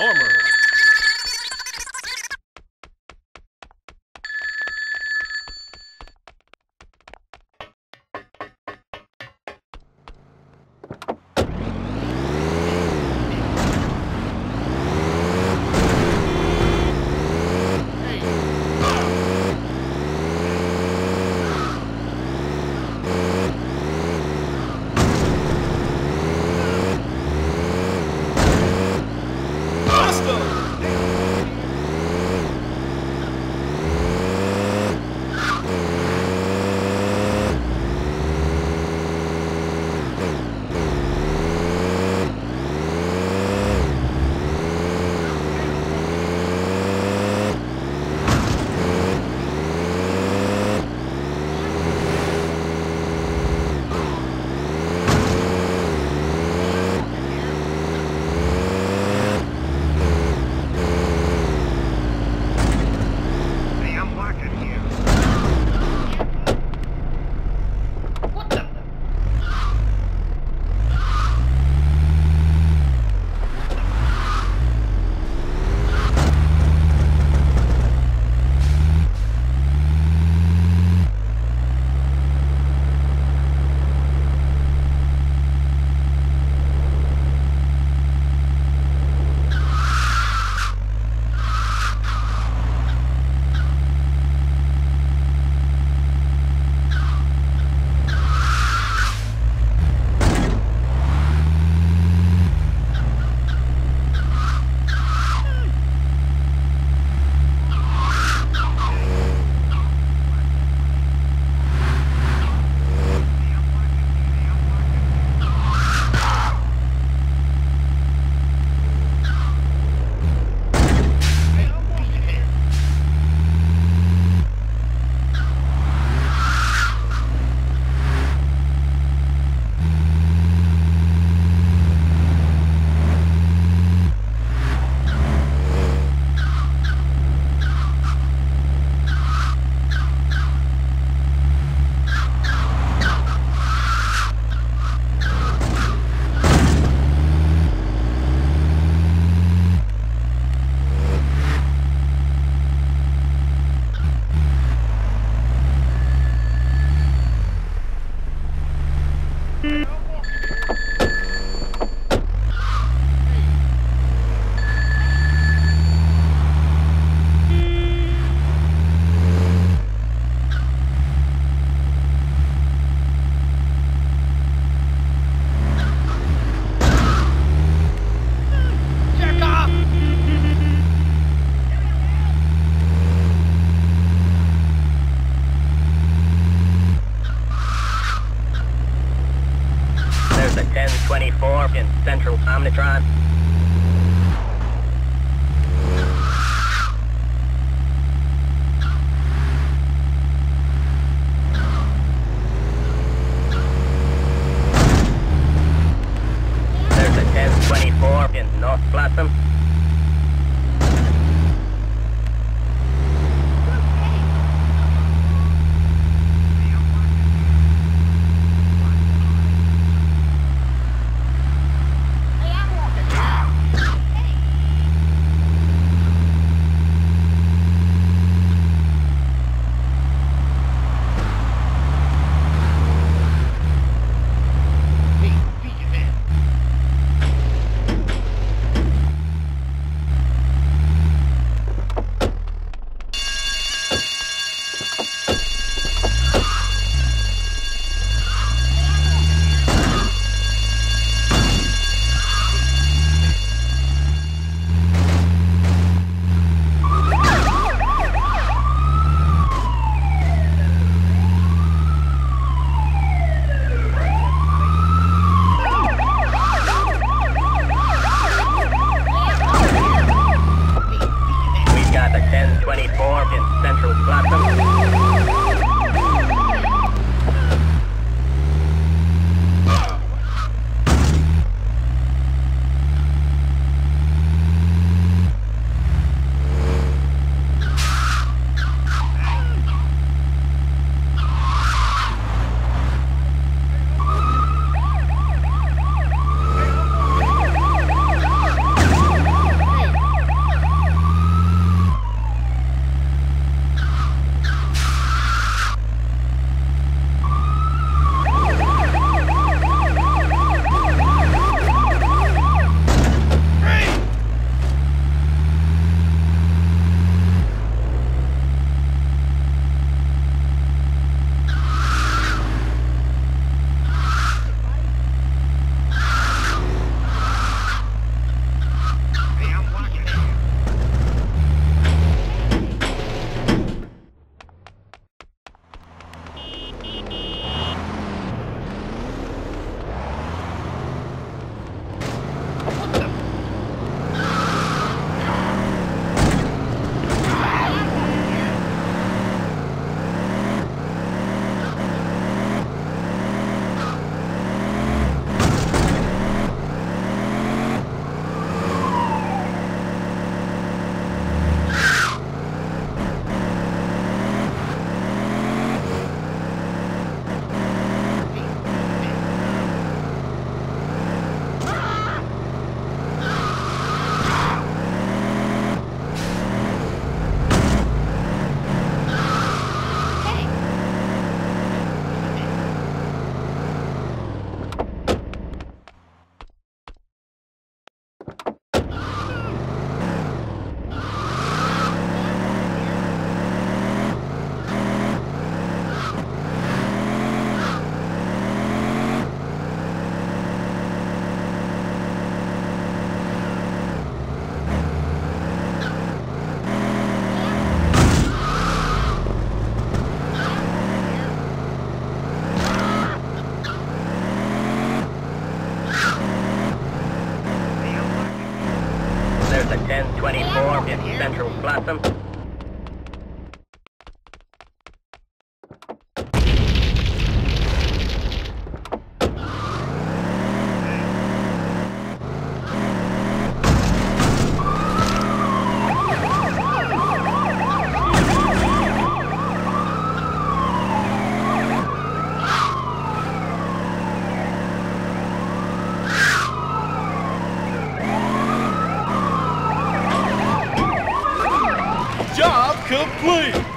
Armor. 1024 Central Omnitron. at 1024 in Central Blossom. Job complete!